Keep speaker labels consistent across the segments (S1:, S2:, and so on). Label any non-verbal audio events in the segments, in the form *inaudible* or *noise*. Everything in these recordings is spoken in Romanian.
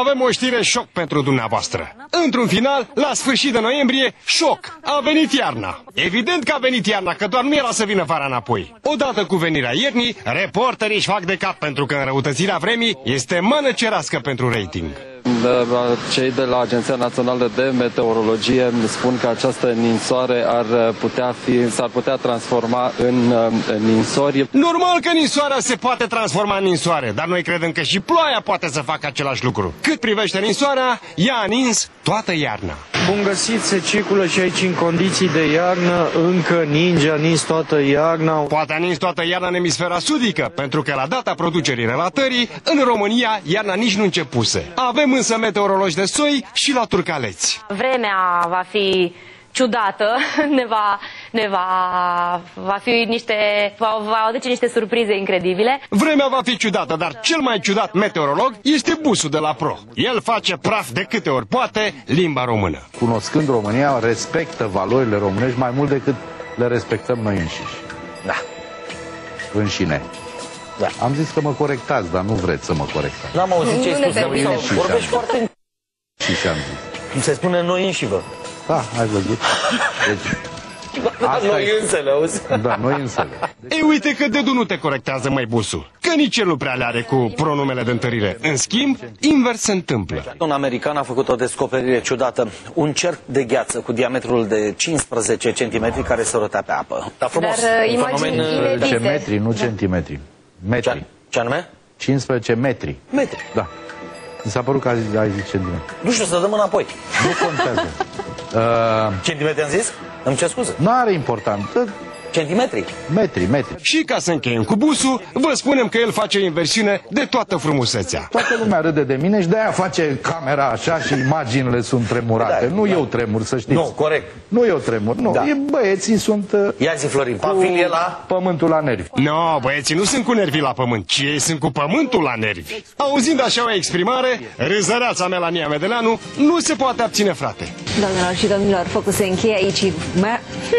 S1: avem o știre șoc pentru dumneavoastră. Într-un final, la sfârșit de noiembrie, șoc, a venit iarna. Evident că a venit iarna, că doar nu era să vină vara înapoi. Odată cu venirea iernii, reporterii își fac de cap pentru că înrăutățirea vremii este mână cerească pentru rating.
S2: Cei de la Agenția Națională de Meteorologie spun că această ninsoare ar putea fi, s-ar putea transforma în, în ninsori.
S1: Normal că ninsoarea se poate transforma în ninsoare, dar noi credem că și ploaia poate să facă același lucru. Cât privește ninsoarea, ea a nins toată iarna.
S3: Bun găsit, se circulă și aici în condiții de iarnă, încă ninge, a nins toată iarna.
S1: Poate a nins toată iarna în emisfera sudică, pentru că la data producerii relatării, în România, iarna nici nu începuse. Avem însă meteorologi de soi și la turcaleți.
S4: Vremea va fi ciudată, *laughs* ne va, ne va, va fi niște, va, va aduce niște surprize incredibile.
S1: Vremea va fi ciudată, dar cel mai ciudat meteorolog este Busu de la Pro. El face praf de câte ori poate limba română.
S5: Cunoscând România, respectă valorile românești mai mult decât le respectăm noi înșiși.
S6: Da.
S5: Înșine.
S6: Da.
S5: Am zis că mă corectați, dar nu vreți să mă corectați.
S6: N-am auzit ce ai
S4: Nu
S6: spus,
S4: ne
S6: dar
S4: permitem.
S6: sau vorbești foarte...
S5: Și ce am zis.
S6: Cum se spune noi înși vă.
S5: Da, ai văzut. Deci, Asta
S6: Noi
S5: e-
S6: însă le auzi.
S5: da, noi însele.
S1: Ei, uite că Dedu nu te corectează, mai Busu. Că nici el nu prea le are cu pronumele de întărire. În schimb, invers se întâmplă.
S6: Un american a făcut o descoperire ciudată. Un cerc de gheață cu diametrul de 15 cm care se rotea pe apă. Dar frumos.
S4: Dar, uh,
S6: un
S4: imagini
S6: fenomen, uh,
S4: inedite.
S5: Ce metri, nu centimetri. Metri.
S6: Ce, ce anume?
S5: 15 metri.
S6: Metri.
S5: Da. Mi s-a părut că ai zis, ai zis centimetri.
S6: Nu știu, să dăm înapoi.
S5: Nu contează. Uh,
S6: Centimetri am zis? Îmi cer scuze.
S5: nu are important. Dă
S6: Centimetri.
S5: Metri, metri.
S1: Și ca să încheiem cu Busu, vă spunem că el face inversiune de toată frumusețea.
S5: Toată lumea râde de mine și de-aia face camera așa și imaginile sunt tremurate.
S6: Da,
S5: nu
S6: da.
S5: eu tremur, să știți.
S6: Nu, corect.
S5: Nu eu tremur, nu.
S6: Da.
S5: E, băieții sunt uh,
S6: Ia zi, Florin, pafilie la...
S5: pământul la nervi.
S1: Nu, no, băieții nu sunt cu nervii la pământ, ci ei sunt cu pământul la nervi. Auzind așa o exprimare, râzăreața Melania Medeleanu nu se poate abține, frate.
S7: Doamnelor și domnilor, focul se încheie aici.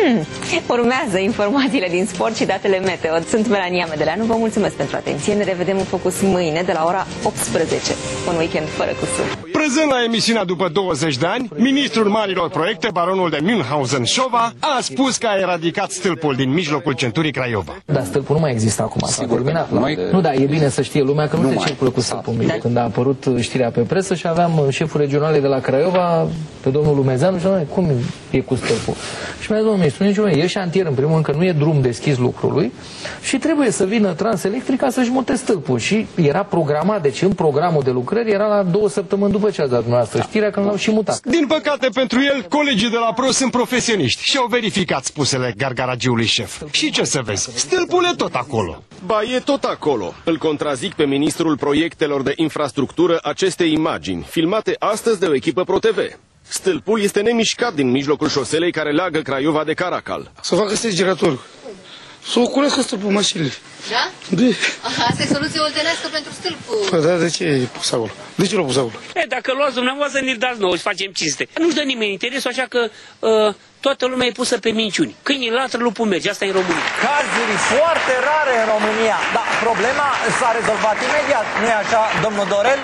S7: Urme- Hmm. Urmează informațiile din sport și datele meteo. Sunt Melania Medeleanu, vă mulțumesc pentru atenție. Ne revedem în Focus mâine de la ora 18. Un weekend fără cusur.
S1: Prezent la emisiunea după 20 de ani, ministrul marilor proiecte, baronul de Münchhausen-Șova, a spus că a eradicat stâlpul din mijlocul centurii Craiova.
S8: Dar stâlpul nu mai există acum, s-a terminat. Nu, da, e bine să știe lumea că nu, se circulă cu stâlpul în mijloc. Când a apărut știrea pe presă și aveam uh, șeful regionale de la Craiova, pe domnul Lumezeanu, și domnule, cum e cu stâlpul? Și mi-a zis, domnul ministru, nici nu e șantier, în primul rând, că nu e drum deschis lucrului și trebuie să vină Transelectrica să-și mute stâlpul. Și era programat, deci în programul de lucrări era la două săptămâni după ce ați dat dumneavoastră știrea când l-au și mutat.
S1: Din păcate pentru el, colegii de la PRO sunt profesioniști și au verificat spusele gargaragiului șef. Și ce să vezi, stâlpul e tot acolo.
S9: Ba, e tot acolo. Îl contrazic pe ministrul proiectelor de infrastructură aceste imagini, filmate astăzi de o echipă ProTV. Stâlpul este nemișcat din mijlocul șoselei care leagă Craiova de Caracal.
S3: Să facă stegerator. Să oculească stâlpul mașinile.
S10: Da?
S3: De,
S10: Asta e soluție oltenească pentru stâlpul.
S3: păi, da, de ce e pus acolo? De ce l-a pus acolo?
S11: E, dacă luați dumneavoastră, ne dați nouă și facem cinste. Nu-și dă nimeni interesul, așa că uh, toată lumea e pusă pe minciuni. Câinii latră, lupul merge. Asta e în România.
S6: Cazuri foarte rare în România. Dar problema s-a rezolvat imediat. nu e așa, domnul Dorel?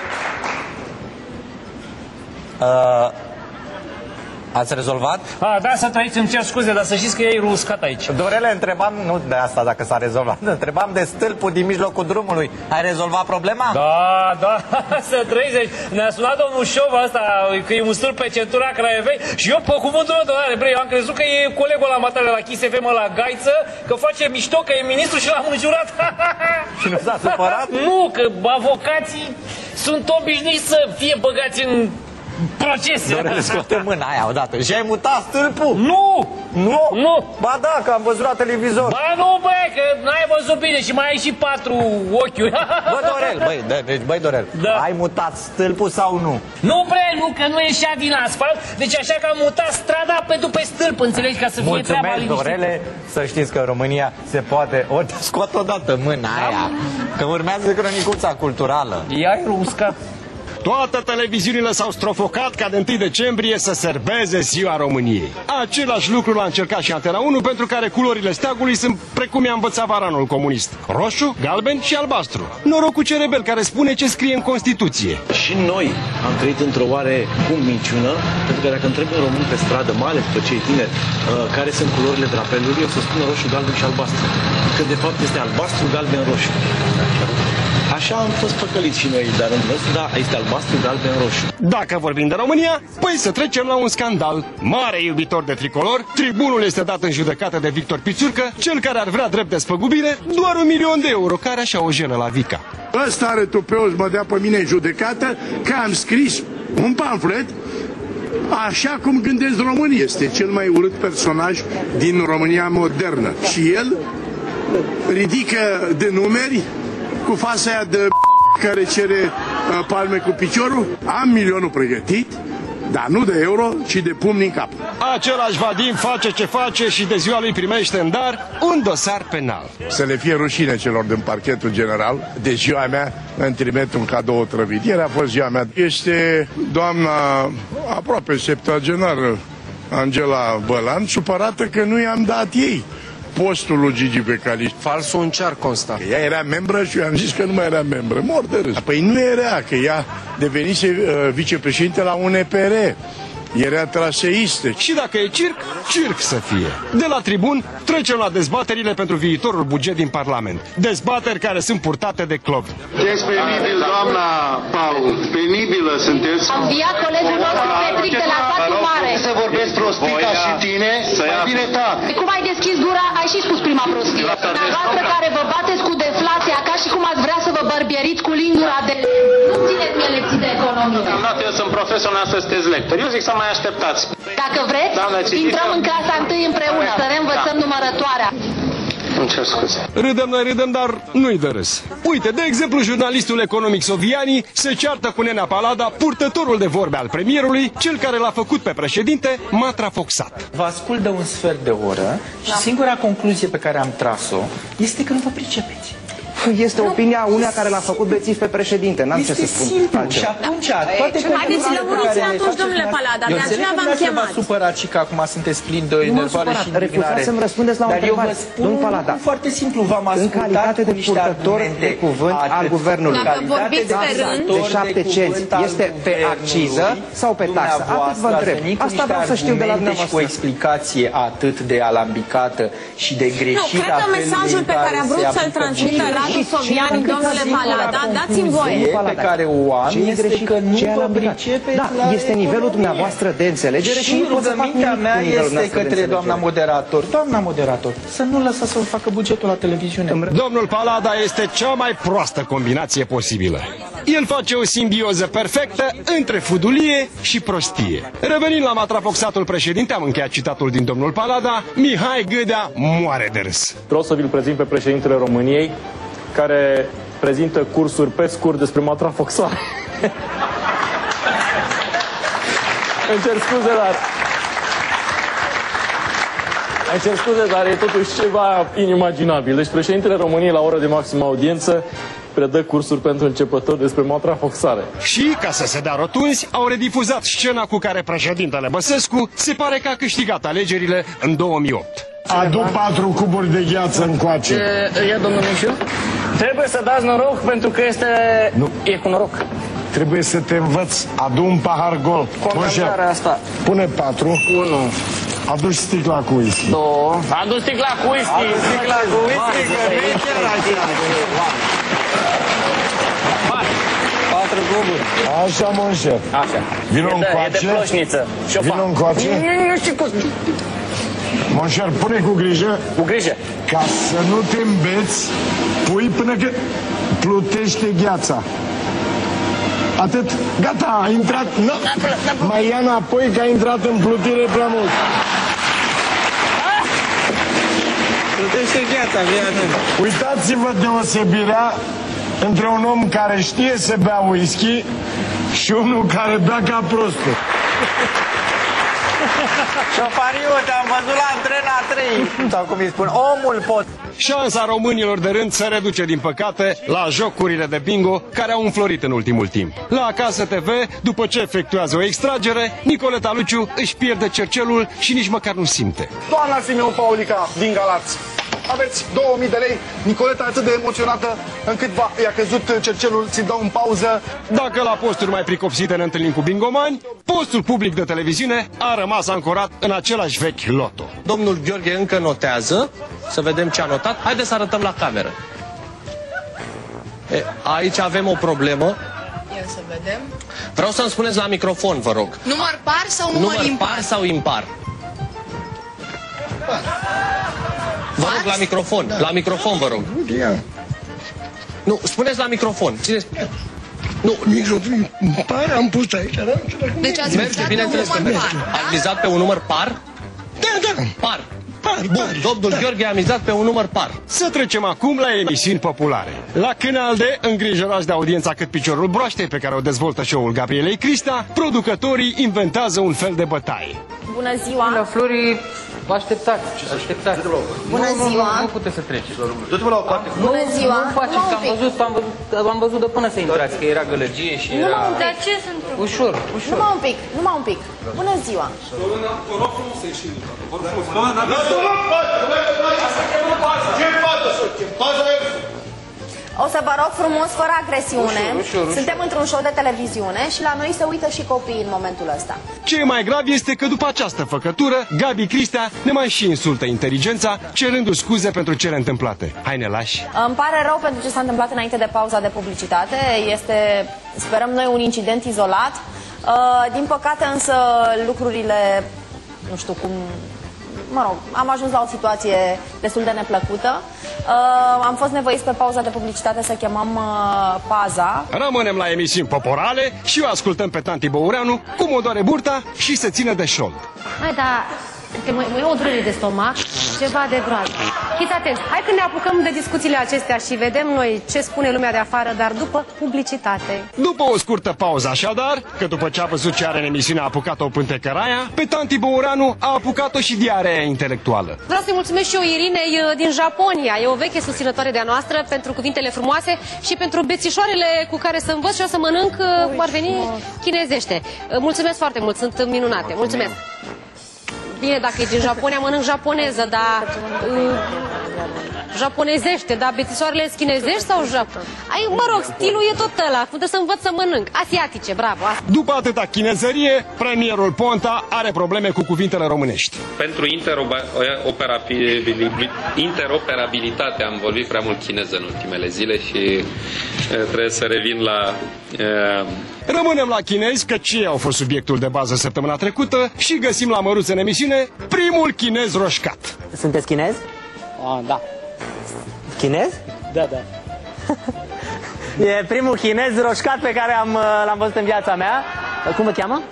S6: Uh, ați rezolvat?
S11: A, da, să trăiți, îmi cer scuze, dar să știți că e ruscat aici.
S6: Dorele, întrebam, nu de asta dacă s-a rezolvat, *laughs* întrebam de stâlpul din mijlocul drumului. Ai rezolvat problema?
S11: Da, da, să trăiți. Deci, Ne-a sunat domnul Șova asta, că e un stâlp pe centura Craiovei și eu, pe cuvântul meu, domnule, bre, eu am crezut că e colegul la matale la Kiss FM la Gaiță, că face mișto, că e ministru și l-am înjurat. *laughs*
S6: Și nu s-a supărat?
S11: nu, că avocații sunt obișnuiți să fie băgați în procese.
S6: Dorele, scoate mâna aia odată. Și ai mutat stâlpul?
S11: Nu!
S6: Nu?
S11: Nu!
S6: Ba da, că am văzut la televizor.
S11: Ba nu, băi, că n-ai văzut bine și mai ai și patru ochiuri.
S6: Bă, Dorel, băi, de, deci, băi, Dorel,
S11: Da.
S6: ai mutat stâlpul sau nu?
S11: Nu, bre, nu, că nu ieșea din asfalt, deci așa că am mutat strada pentru pe stâlp, înțelegi, ca să fie treaba
S6: Mulțumesc,
S11: liniștită.
S6: Dorele, să știți că în România se poate... O, scot odată mâna aia, că urmează cronicuța culturală.
S11: Ia-i uscat.
S1: Toate televiziunile s-au strofocat ca de 1 decembrie să serveze ziua României. Același lucru l-a încercat și Antena 1, pentru care culorile steagului sunt precum i-a învățat varanul comunist. Roșu, galben și albastru. Norocul cerebel care spune ce scrie în Constituție.
S12: Și noi am trăit într-o oare cum minciună, pentru că dacă întrebi un român pe stradă, mai ales pe cei tineri, uh, care sunt culorile drapelului, o să spună roșu, galben și albastru. Că de fapt este albastru, galben, roșu. Așa am fost păcăliți și noi, dar în nostru, da, este albastru, galben, roșu.
S1: Dacă vorbim de România, păi să trecem la un scandal. Mare iubitor de tricolor, tribunul este dat în judecată de Victor Pițurcă, cel care ar vrea drept de spăgubire doar un milion de euro, care așa o jenă la Vica.
S13: Ăsta are tupeul să mă dea pe mine în judecată că am scris un pamflet Așa cum gândesc românii, este cel mai urât personaj din România modernă. Și el ridică de numeri cu fața aia de *laughs* care cere uh, palme cu piciorul. Am milionul pregătit, dar nu de euro, ci de pumni în cap.
S1: Același Vadim face ce face și de ziua lui primește în dar un dosar penal.
S13: Să le fie rușine celor din parchetul general. De ziua mea îmi trimit un cadou otrăvit. Ieri a fost ziua mea. Este doamna aproape septuagenară Angela Bălan, supărată că nu i-am dat ei postul lui Gigi Becaliș.
S1: Falsul în cear consta.
S13: Ea era membră și eu am zis că nu mai era membră. Mor de râs. Păi nu era, că ea devenise uh, vicepreședinte la UNPR. Era traseistă.
S1: Și dacă e circ, circ să fie. De la tribun, trecem la dezbaterile pentru viitorul buget din Parlament. Dezbateri care sunt purtate de club.
S14: Sunteți penibil, doamna Paul. Penibilă sunteți.
S10: Am viat colegul nostru Petric de la satul mare.
S14: Să vorbesc prostica și tine, mai bine tac.
S10: Cum ai deschis gura, ai și spus prima prostie. Dumneavoastră care vă bateți cu deflația ca și cum ați vrea să vă bărbieriți cu lingura de... Nu țineți mie lecții de economie.
S14: Eu sunt profesor, să sunteți lector. Eu zic să mai așteptați.
S10: Dacă vreți, intrăm în clasa întâi împreună, să ne învățăm numărătoarea.
S14: Îmi cer scuze.
S1: Râdem, noi râdem, dar nu-i de râs. Uite, de exemplu, jurnalistul economic Soviani se ceartă cu Nenea Palada, purtătorul de vorbe al premierului, cel care l-a făcut pe președinte matrafoxat.
S15: Vă ascult de un sfert de oră și singura concluzie pe care am tras-o este că nu vă pricepeți. *laughs*
S16: Este opinia unea care l-a făcut bețiv pe președinte, n-am ce să spun
S15: simplu.
S16: altceva.
S15: Și atunci,
S17: Păi,
S15: toate
S17: ce- haideți să lămuriți atunci, domnule Palada, de aceea v-am chemat.
S15: vă supărați și că acum sunteți plini de o
S16: Nu m-am
S15: enervare
S16: supărat,
S15: și indignare.
S16: refuzați să-mi răspundeți la o
S15: Dar eu
S16: întrebare.
S15: vă spun
S16: Domnul Palada,
S15: foarte simplu, v-am
S16: în
S15: ascultat
S16: calitate de
S15: cu niște
S16: purtător
S15: argumente
S16: de cuvânt al
S15: atât
S16: guvernului.
S15: în
S17: Dacă
S15: calitate
S17: vorbiți
S15: de
S17: pe rând-
S15: purtător
S16: de 7
S15: cuvânt
S16: cenți
S15: al
S16: este pe
S15: guvernului,
S16: acciză sau pe taxă? Atât vă
S15: dumneavoastră
S16: întreb.
S15: ați venit cu
S16: Asta
S15: niște
S16: vreau să știu de la
S15: argumente și cu o
S16: dumneavoastră.
S15: explicație atât de alambicată și de
S17: Nu,
S15: greșită
S17: cred că
S15: a felului
S17: mesajul
S15: în
S17: pe care a
S15: se
S17: vrut să-l
S15: aplică
S17: transmită
S15: bugetul.
S17: Radu Soviani, domnule Palada, dați-mi voie.
S15: pe care o am
S16: Ce e
S15: este
S16: greșit?
S15: că nu
S16: Ce e
S15: vă
S16: alambicat?
S15: pricepeți
S16: Da,
S15: la
S16: este nivelul
S15: economie.
S16: dumneavoastră de înțelegere și
S15: și
S16: nu pot să fac
S15: rugămintea
S16: nimic
S15: mea
S16: cu nivelul
S15: este
S16: dumneavoastră de
S15: către doamna
S16: înțelegere.
S15: moderator. Doamna moderator, să nu lăsați să facă bugetul la televiziune.
S1: Domnul Palada este cea mai proastă combinație posibilă. El face o simbioză perfectă între fudulie și prostie. Revenind la matrafoxatul președinte, am încheiat citatul din domnul Palada, Mihai Gâdea moare de râs.
S18: Vreau să vi-l prezint pe președintele României, care prezintă cursuri pe scurt despre matrafoxare. Îmi cer scuze, dar... Îmi cer scuze, dar e totuși ceva inimaginabil. Deci președintele României la oră de maximă audiență predă cursuri pentru începători despre matrafoxare.
S1: Și, ca să se dea rotunzi, au redifuzat scena cu care președintele Băsescu se pare că a câștigat alegerile în 2008.
S13: Adu patru cuburi de gheață încoace.
S11: Ia, domnul Mișu? Trebuie să dați noroc pentru că este...
S13: Nu.
S11: E cu noroc.
S13: Trebuie să te învăț. Adu un pahar gol.
S11: Condamnarea asta.
S13: Pune patru.
S11: Unu.
S13: Aduci sticla cu whisky.
S11: Două. Adu sticla cu whisky.
S13: Adu sticla cu whisky, că nu e chiar așa.
S11: Patru guburi.
S13: Așa, monșer.
S11: Așa.
S13: Vino
S11: E de-
S13: încoace.
S11: E de ploșniță. Și-o
S13: Vino
S11: fac.
S13: încoace.
S11: Nu, nu știu cum.
S13: Monșer, pune cu grijă.
S11: Cu grijă.
S13: Ca să nu te îmbeți, pui până când plutește gheața. Atât. Gata, a intrat. No. Mai ia înapoi că a intrat în plutire prea mult.
S11: Plutește gheața,
S13: Uitați-vă deosebirea între un om care știe să bea whisky și unul care bea ca prostul.
S16: Șofariu, te-am văzut la Antena 3. Sau cum îi spun, omul pot.
S1: Șansa românilor de rând se reduce, din păcate, la jocurile de bingo care au înflorit în ultimul timp. La Acasă TV, după ce efectuează o extragere, Nicoleta Luciu își pierde cercelul și nici măcar nu simte.
S19: Doamna Simeon Paulica din Galați. Aveți 2000 de lei. Nicoleta e atât de emoționată încât va, i-a căzut cercelul, ți dau în pauză.
S1: Dacă la posturi mai pricopsite ne întâlnim cu bingomani, postul public de televiziune a rămas ancorat în același vechi loto.
S20: Domnul Gheorghe încă notează, să vedem ce a notat. Haideți să arătăm la cameră. E, aici avem o problemă.
S17: Ia să vedem.
S20: Vreau să-mi spuneți la microfon, vă rog.
S17: Număr par sau număr,
S20: Număr
S17: impar?
S20: par sau impar? Vă rog la microfon, la microfon vă rog. Nu, spuneți la microfon. Țineți... Nu, microfon, par am pus aici.
S17: Deci ați
S20: Merge,
S17: vizat
S20: bineînțeles
S17: un
S20: că
S17: număr
S20: merge.
S17: par, da?
S20: Ați vizat pe un număr par? Da, da. Par. Par, Bun, domnul Gheorghe a mizat pe un număr par.
S1: Să trecem acum la emisiuni populare. La canal de îngrijorați de audiența cât piciorul broaște pe care o dezvoltă show-ul Gabrielei Crista, producătorii inventează un fel de bătaie.
S17: Bună ziua!
S8: La Flori, așteptați, așteptați.
S17: Bună
S8: nu,
S17: ziua.
S8: Nu, nu puteți să treceți.
S19: Du-te-mă la o parte.
S17: Bună ziua!
S8: Nu faceți, că am văzut, am văzut, am văzut de până să intrați, că era gălăgie și
S17: Nu
S8: era...
S17: mă Dar ce sunt?
S8: Ușor, ușor.
S17: Numai un pic, numai un pic. Bună ziua! O să vă rog frumos, fără agresiune.
S1: Ușor, ușor, ușor.
S17: Suntem într-un show de televiziune și la noi se uită și copiii în momentul ăsta.
S1: Ce e mai grav este că după această făcătură, Gabi Cristea ne mai și insultă inteligența, cerându scuze pentru cele întâmplate. Hai ne lași.
S17: Îmi pare rău pentru ce s-a întâmplat înainte de pauza de publicitate. Este, sperăm noi, un incident izolat. Uh, Din păcate însă lucrurile, nu știu cum, mă rog, am ajuns la o situație destul de neplăcută. Uh, Am fost nevoiți pe pauza de publicitate să chemăm uh, paza.
S1: Rămânem la emisiuni poporale și o ascultăm pe Tanti Băureanu, cum o doare burta și se ține de șold.
S21: Hai, da, că mă, mă iau o durere de stomac, ceva de groază. Fiți atenți, hai când ne apucăm de discuțiile acestea și vedem noi ce spune lumea de afară, dar după publicitate.
S1: După o scurtă pauză așadar, că după ce a văzut ce are în emisiune a apucat-o pântecăraia, pe Tanti Băureanu a apucat-o și diarea intelectuală.
S21: Vreau să-i mulțumesc și eu Irinei uh, din Japonia. E o veche susținătoare de-a noastră pentru cuvintele frumoase și pentru bețișoarele cu care să învăț și o să mănânc, uh, cum ar veni, chinezește. Uh, Mulțumesc foarte mult, sunt minunate. Mulțumesc. Bine, dacă e din Japonia, mănânc japoneză, dar... Uh, japonezește, dar bețișoarele sunt chinezești sau japon? Ai, mă rog, stilul e tot ăla, trebuie să învăț să mănânc. Asiatice, bravo. asta.
S1: După atâta chinezărie, premierul Ponta are probleme cu cuvintele românești.
S22: Pentru interoperabili- interoperabilitate am vorbit prea mult chineză în ultimele zile și e, trebuie să revin la e,
S1: Rămânem la chinezi, că ce au fost subiectul de bază săptămâna trecută și găsim la Măruț în emisiune primul chinez roșcat.
S16: Sunteți chinez?
S23: Ah, da.
S16: Chinez?
S23: Da, da. *laughs*
S16: E primul chinez roșcat pe care am, uh, l-am văzut în viața mea. Cum vă cheamă?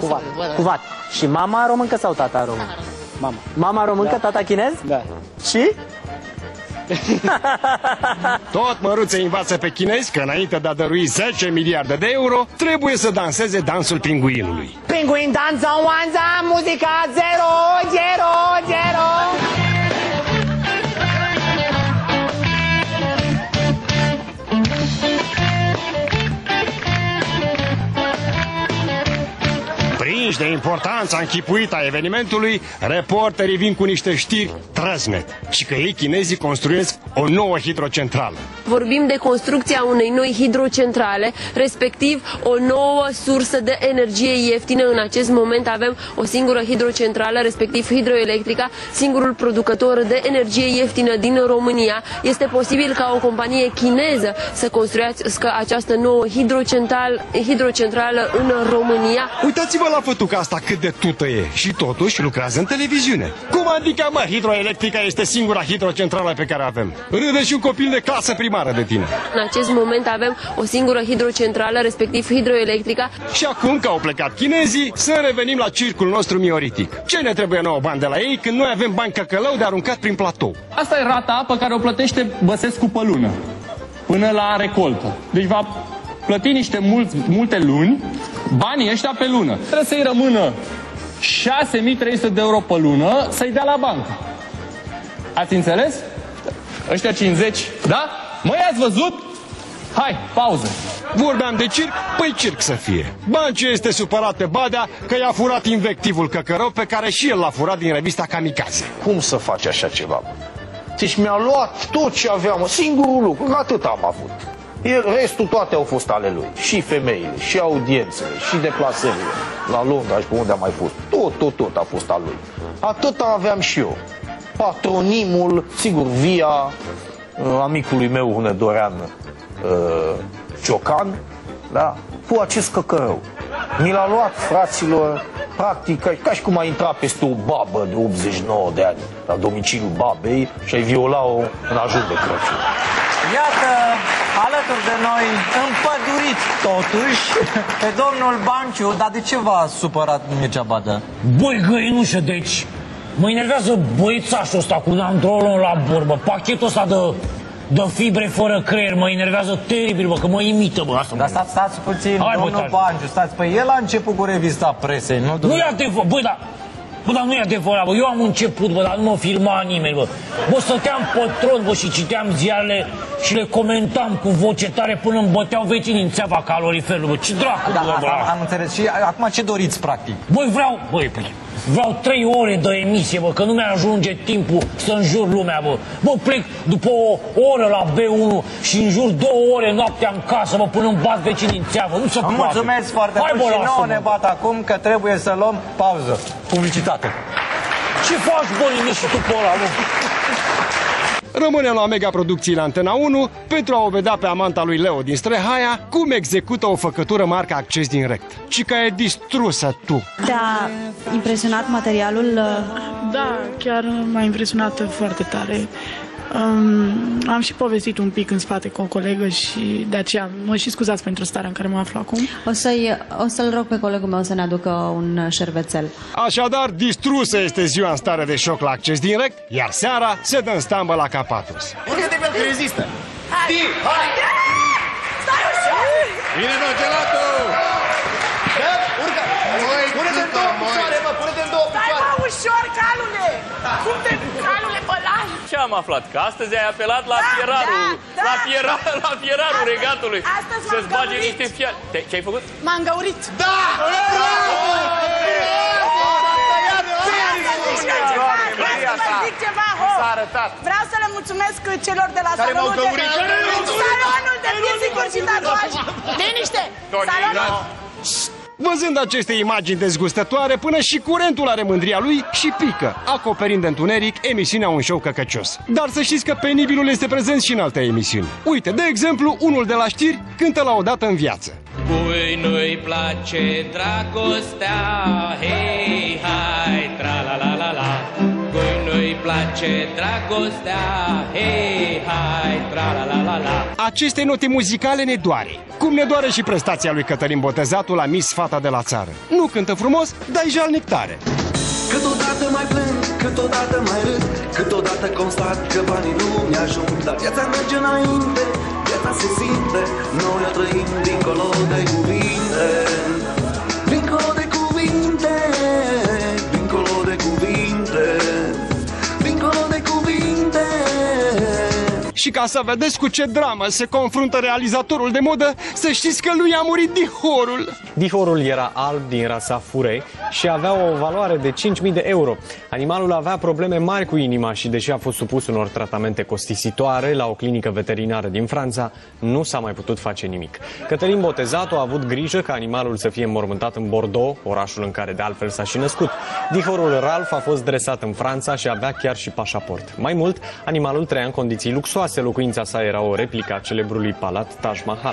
S16: Cuvat. Cuvat. Și mama româncă sau tata român?
S23: Mama.
S16: Mama româncă,
S23: Da.
S16: tata chinez?
S23: Da.
S16: Și? *laughs*
S1: Tot Măruț îi învață pe chinezi că înainte de a dărui 10 miliarde de euro, trebuie să danseze dansul pinguinului.
S16: Pinguin danță, oanza, muzica 0, 0, 0.
S1: Prinși de importanța închipuită a evenimentului, reporterii vin cu niște știri trăznet și că ei chinezii construiesc o nouă hidrocentrală.
S24: Vorbim de construcția unei noi hidrocentrale, respectiv o nouă sursă de energie ieftină. În acest moment avem o singură hidrocentrală, respectiv hidroelectrica, singurul producător de energie ieftină din România. Este posibil ca o companie chineză să construiască această nouă hidrocentrală, hidrocentrală în România.
S1: Uitați-vă la fătuca asta cât de tută e și totuși lucrează în televiziune. Cum adică, mă, hidroelectrica este singura hidrocentrală pe care avem? Râde și un copil de clasă primară de tine.
S24: În acest moment avem o singură hidrocentrală, respectiv hidroelectrica.
S1: Și acum că au plecat chinezii, să revenim la circul nostru mioritic. Ce ne trebuie nouă bani de la ei când noi avem bani căcălău de aruncat prin platou?
S18: Asta e rata pe care o plătește Băsescu pe lună, până la recoltă. Deci va plăti niște mulți, multe luni, banii ăștia pe lună. Trebuie să-i rămână
S20: 6300 de euro pe lună să-i dea la bancă. Ați înțeles? Ăștia 50, da? Măi, ați văzut? Hai, pauză.
S1: Vorbeam de circ, păi circ să fie. Banciu este supărat pe Badea că i-a furat invectivul căcărău pe care și el l-a furat din revista Kamikaze.
S6: Cum să faci așa ceva? Deci mi-a luat tot ce aveam, singurul lucru, atât am avut. El, restul toate au fost ale lui. Și femeile, și audiențele, și deplasările. La Londra și pe unde am mai fost. Tot, tot, tot a fost al lui. Atât aveam și eu. Patronimul, sigur, via uh, amicului meu Hunedorean uh, Ciocan, da, cu acest căcărău. Mi l-a luat, fraților, practic, ca, ca și cum a intrat peste o babă de 89 de ani la domiciliul babei și ai viola-o în ajun de Crăciun.
S25: Iată, alături de noi, împădurit totuși, pe domnul Banciu, dar de ce v-a supărat Mircea Badă?
S11: Băi, găinușă, deci, mă enervează băiețașul ăsta cu un androlon la burbă, pachetul ăsta de, de fibre fără creier, mă enervează teribil, bă, că mă imită, bă, asta.
S25: Dar stați, stați puțin,
S11: Hai, bă,
S25: domnul
S11: taci.
S25: Banciu, stați, păi el a început cu revista presei, nu
S11: Nu e
S25: dumneavoastră.
S11: adevărat, băi, dar Bă, dar nu e adevărat, bă. Eu am început, bă, dar nu mă filma nimeni, bă. Bă, stăteam pe tron, bă, și citeam ziarele și le comentam cu voce tare până îmi băteau vecinii în țeava caloriferului, bă. Ce dracu,
S25: Da,
S11: bă, bă.
S25: asta am înțeles. Și acum ce doriți, practic?
S11: Băi, vreau, băi, păi, vreau trei ore de emisie, bă, că nu mi-ajunge timpul să înjur lumea, bă. Bă, plec după o oră la B1 și înjur două ore noaptea în casă, bă, până îmi bat vecinii în țeavă. Nu se
S25: Vă
S11: poate.
S25: mulțumesc foarte
S11: Hai,
S25: mult
S11: bă,
S25: și nouă
S11: lasă-mă,
S25: ne
S11: bă.
S25: bat acum că trebuie să luăm pauză. Publicitate.
S11: Ce faci, bă, liniști și tu pe ăla, bă?
S1: Rămânem la Mega Producții la Antena 1 pentru a o vedea pe amanta lui Leo din Strehaia cum execută o făcătură marca Acces din Rect. Ci că e distrusă tu.
S4: Te-a impresionat materialul?
S15: Da, chiar m-a impresionat foarte tare. Um, am și povestit un pic în spate cu o colegă și de aceea mă și scuzați pentru starea în care mă aflu acum.
S4: O, să-i, o să-l rog pe colegul meu să ne aducă un șervețel.
S1: Așadar, distrusă este ziua în stare de șoc la Acces din Rect, iar seara se dă în stambă la Capatus.
S26: Urcă de pe rezistă!
S10: Hai! Hai! Stai ușor!
S26: Bine, mă, gelato! Da, urcă! Pune-te în două picioare, mă, pune-te în două
S10: Stai,
S26: picioare!
S10: mă, ușor, calule! Cum te... Calule, bălan!
S20: Ce am aflat? Că astăzi ai apelat la
S10: Da,
S20: fierarul,
S10: da, da.
S20: la, fiera, *laughs* la fierarul
S10: Astăzi-
S20: regatului.
S10: astăzi m-am
S20: Să-ți bage
S10: găurit.
S20: niște fiare. Te- Ce ai făcut?
S10: M-am găurit!
S26: Da!
S10: Vreau să vă zic ceva, ho!
S26: S-a arătat.
S10: Vreau să le mulțumesc celor de la
S26: Care m-au
S10: salonul de...
S26: găurit.
S10: Salonul de piercing și tatuaj! Liniște! Salonul...
S1: Văzând aceste imagini dezgustătoare, până și curentul are mândria lui și pică, acoperind de întuneric emisiunea Un show căcăcios. Dar să știți că penibilul este prezent și în alte emisiuni. Uite, de exemplu, unul de la știri cântă la o dată în viață.
S27: Cui nu-i place dragostea, hei, place dragostea, hei, hai, tra la la la la.
S1: Aceste note muzicale ne doare. Cum ne doare și prestația lui Cătălin Botezatul la Miss Fata de la țară. Nu cântă frumos, dar e jalnic tare.
S18: Câteodată mai plâng, câteodată mai râd Câteodată constat că banii nu mi-ajung Dar viața merge înainte, viața se simte Noi o trăim dincolo de cuvinte
S1: Și ca să vedeți cu ce dramă se confruntă realizatorul de modă, să știți că lui a murit dihorul.
S28: Dihorul era alb din rasa furei și avea o valoare de 5.000 de euro. Animalul avea probleme mari cu inima și deși a fost supus unor tratamente costisitoare la o clinică veterinară din Franța, nu s-a mai putut face nimic. Cătălin Botezatu a avut grijă ca animalul să fie mormântat în Bordeaux, orașul în care de altfel s-a și născut. Dihorul Ralph a fost dresat în Franța și avea chiar și pașaport. Mai mult, animalul trăia în condiții luxoase, locuința sa era o replică a celebrului palat Taj Mahal.